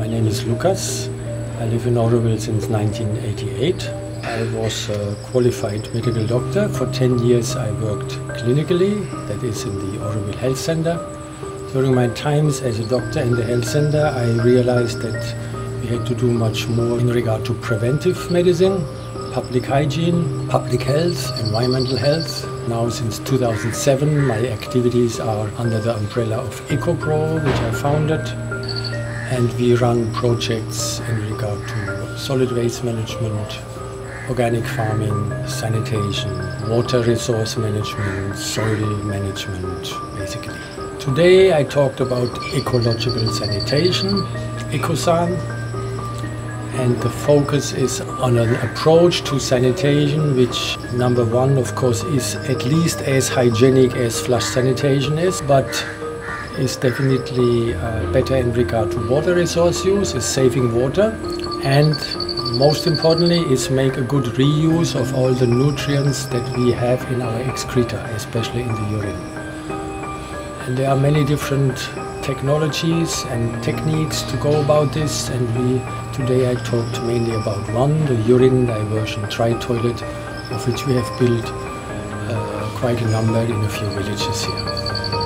My name is Lucas. I live in Auroville since 1988. I was a qualified medical doctor. For 10 years I worked clinically, that is in the Auroville Health Center. During my times as a doctor in the health center, I realized that we had to do much more in regard to preventive medicine, public hygiene, public health, environmental health. Now since 2007 my activities are under the umbrella of EcoPro, which I founded and we run projects in regard to solid waste management, organic farming, sanitation, water resource management, soil management, basically. Today I talked about ecological sanitation, EcoSan, and the focus is on an approach to sanitation which number one of course is at least as hygienic as flush sanitation is, but is definitely uh, better in regard to water resource use, is saving water, and most importantly is make a good reuse of all the nutrients that we have in our excreta, especially in the urine. And there are many different technologies and techniques to go about this, and we today I talked mainly about one, the urine diversion dry-toilet, of which we have built uh, quite a number in a few villages here.